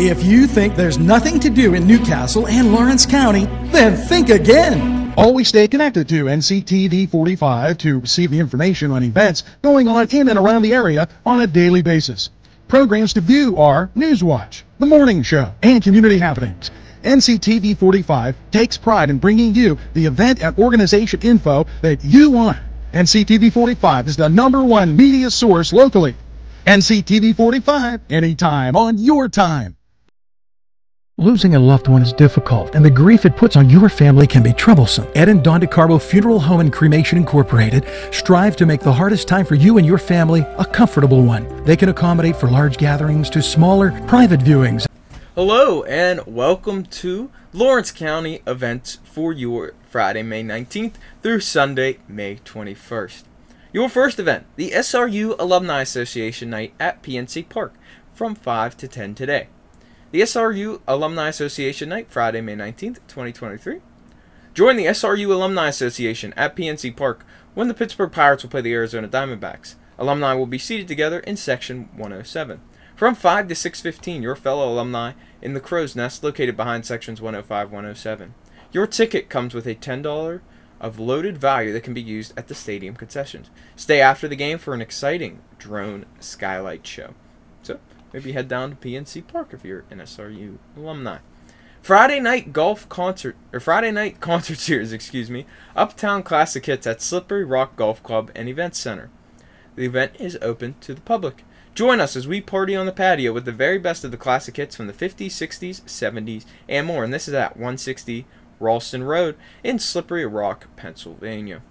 If you think there's nothing to do in Newcastle and Lawrence County, then think again. Always stay connected to NCTV 45 to receive the information on events going on in and around the area on a daily basis. Programs to view are Newswatch, The Morning Show, and Community Happenings. NCTV 45 takes pride in bringing you the event and organization info that you want. NCTV 45 is the number one media source locally. NCTV 45, anytime on your time. Losing a loved one is difficult, and the grief it puts on your family can be troublesome. Ed and Don DeCarbo Funeral Home and Cremation Incorporated strive to make the hardest time for you and your family a comfortable one. They can accommodate for large gatherings to smaller, private viewings. Hello, and welcome to Lawrence County events for your Friday, May 19th through Sunday, May 21st. Your first event, the SRU Alumni Association Night at PNC Park from 5 to 10 today. The SRU Alumni Association Night, Friday, May 19th, 2023. Join the SRU Alumni Association at PNC Park when the Pittsburgh Pirates will play the Arizona Diamondbacks. Alumni will be seated together in Section 107. From 5 to 6.15, your fellow alumni in the Crow's Nest located behind Sections 105-107. Your ticket comes with a $10 of loaded value that can be used at the stadium concessions. Stay after the game for an exciting drone skylight show. Maybe head down to PNC Park if you're an SRU alumni. Friday night golf concert or Friday night concert series, excuse me, Uptown Classic Hits at Slippery Rock Golf Club and Event Center. The event is open to the public. Join us as we party on the patio with the very best of the classic hits from the 50s, 60s, 70s, and more. And this is at 160 Ralston Road in Slippery Rock, Pennsylvania.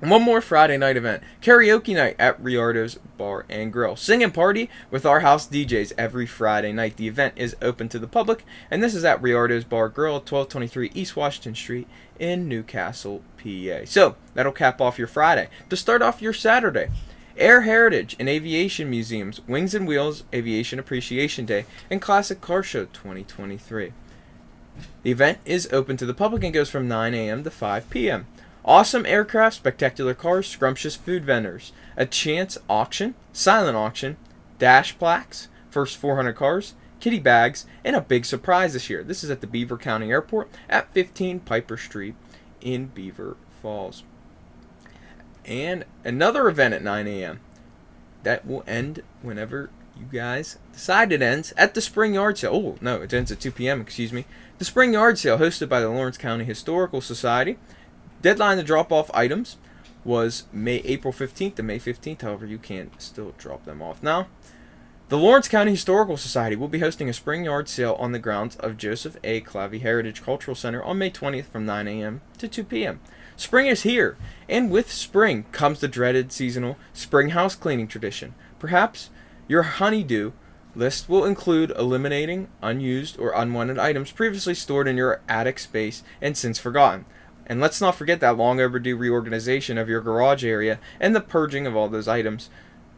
One more Friday night event karaoke night at Riardo's Bar and Grill. Sing and party with our house DJs every Friday night. The event is open to the public, and this is at Riardo's Bar Grill, 1223 East Washington Street in Newcastle, PA. So that'll cap off your Friday. To start off your Saturday, Air Heritage and Aviation Museums, Wings and Wheels Aviation Appreciation Day, and Classic Car Show 2023. The event is open to the public and goes from 9 a.m. to 5 p.m. Awesome aircraft, spectacular cars, scrumptious food vendors, a chance auction, silent auction, dash plaques, first 400 cars, kitty bags, and a big surprise this year. This is at the Beaver County Airport at 15 Piper Street in Beaver Falls. And another event at 9 a.m. That will end whenever you guys decide it ends at the Spring Yard Sale. Oh, no, it ends at 2 p.m., excuse me. The Spring Yard Sale, hosted by the Lawrence County Historical Society. Deadline to drop off items was May April 15th to May 15th. However, you can still drop them off now. The Lawrence County Historical Society will be hosting a spring yard sale on the grounds of Joseph A. Clavey Heritage Cultural Center on May 20th from 9 a.m. to 2 p.m. Spring is here, and with spring comes the dreaded seasonal spring house cleaning tradition. Perhaps your honeydew list will include eliminating unused or unwanted items previously stored in your attic space and since forgotten. And let's not forget that long overdue reorganization of your garage area and the purging of all those items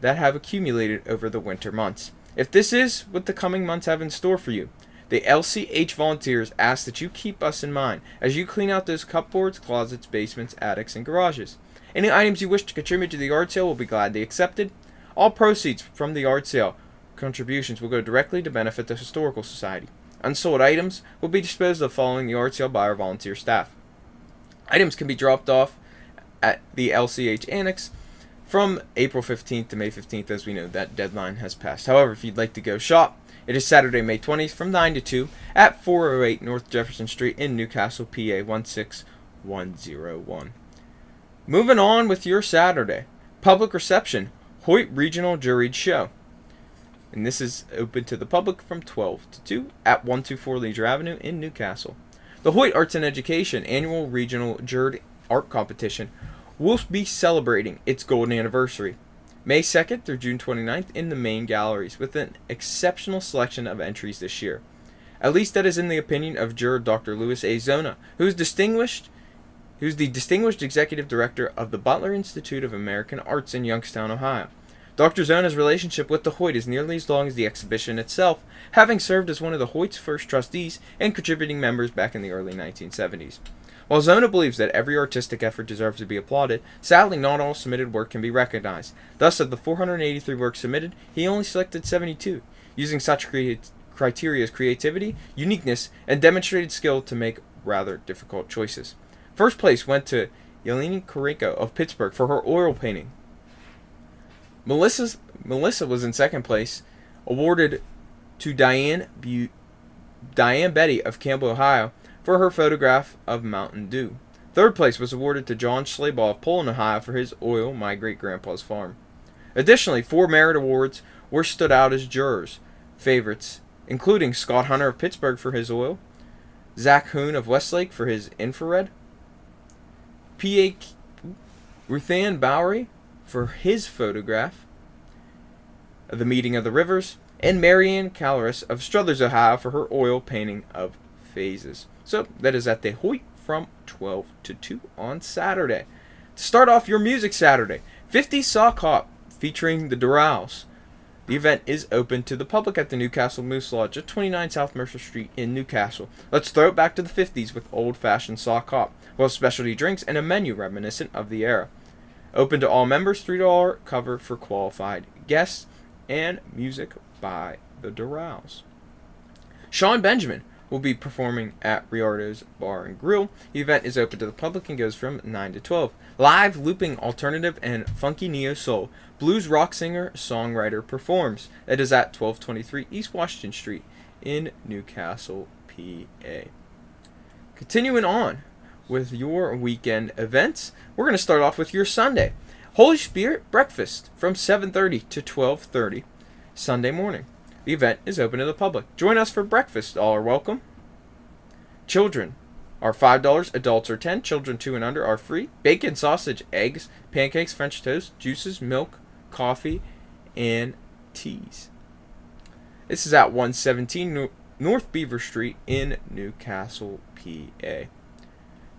that have accumulated over the winter months. If this is what the coming months have in store for you, the LCH volunteers ask that you keep us in mind as you clean out those cupboards, closets, basements, attics, and garages. Any items you wish to contribute to the yard sale will be gladly accepted. All proceeds from the yard sale contributions will go directly to benefit the Historical Society. Unsold items will be disposed of following the yard sale by our volunteer staff. Items can be dropped off at the LCH Annex from April 15th to May 15th, as we know that deadline has passed. However, if you'd like to go shop, it is Saturday, May 20th from 9 to 2 at 408 North Jefferson Street in Newcastle, PA 16101. Moving on with your Saturday. Public reception, Hoyt Regional Juried Show. And this is open to the public from 12 to 2 at 124 Leasure Avenue in Newcastle. The Hoyt Arts and Education Annual Regional Juried Art Competition will be celebrating its golden anniversary. May 2nd through June 29th in the main galleries with an exceptional selection of entries this year. At least that is in the opinion of juror Dr. Louis A. Zona, who is distinguished who's the distinguished executive director of the Butler Institute of American Arts in Youngstown, Ohio. Dr. Zona's relationship with the Hoyt is nearly as long as the exhibition itself, having served as one of the Hoyt's first trustees and contributing members back in the early 1970s. While Zona believes that every artistic effort deserves to be applauded, sadly not all submitted work can be recognized. Thus, of the 483 works submitted, he only selected 72. Using such criteria as creativity, uniqueness, and demonstrated skill to make rather difficult choices. First place went to Yelena Koreko of Pittsburgh for her oil painting. Melissa's, Melissa was in second place, awarded to Diane, Bu- Diane Betty of Campbell, Ohio, for her photograph of Mountain Dew. Third place was awarded to John Schleybaugh of Poland, Ohio, for his oil My Great Grandpa's Farm. Additionally, four merit awards were stood out as jurors' favorites, including Scott Hunter of Pittsburgh for his oil, Zach Hoon of Westlake for his infrared, P.A. Ruthann Bowery for his photograph of the meeting of the rivers, and Marianne Caloris of Struthers, Ohio for her oil painting of phases. So that is at the Hoyt from 12 to 2 on Saturday. To start off your music Saturday, 50 Sock Hop featuring the Dourals. The event is open to the public at the Newcastle Moose Lodge at 29 South Mercer Street in Newcastle. Let's throw it back to the 50s with old fashioned sock hop, with specialty drinks and a menu reminiscent of the era. Open to all members, $3 cover for qualified guests, and music by the Dourals. Sean Benjamin will be performing at Riardo's Bar and Grill. The event is open to the public and goes from 9 to 12. Live looping alternative and funky neo soul. Blues rock singer songwriter performs. It is at 1223 East Washington Street in Newcastle, PA. Continuing on with your weekend events, we're going to start off with your Sunday. Holy Spirit breakfast from 7:30 to 12:30 Sunday morning. The event is open to the public. Join us for breakfast. All are welcome. Children are $5. Adults are 10 Children 2 and under are free. Bacon, sausage, eggs, pancakes, French toast, juices, milk, coffee, and teas. This is at 117 North Beaver Street in Newcastle, PA.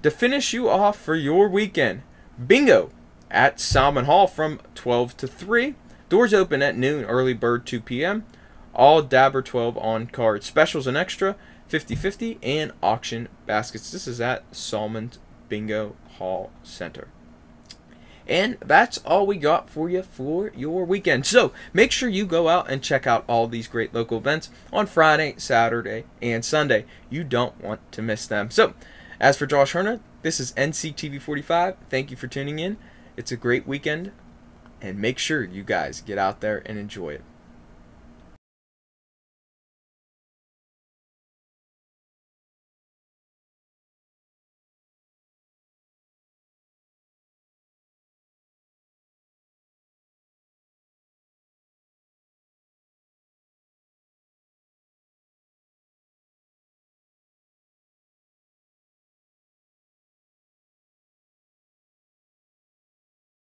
To finish you off for your weekend, bingo at Salmon Hall from 12 to 3. Doors open at noon, early bird 2 p.m. All Dabber 12 on card specials and extra 50 50 and auction baskets. This is at Salmon's Bingo Hall Center. And that's all we got for you for your weekend. So make sure you go out and check out all these great local events on Friday, Saturday, and Sunday. You don't want to miss them. So, as for Josh Herner, this is NCTV 45. Thank you for tuning in. It's a great weekend, and make sure you guys get out there and enjoy it.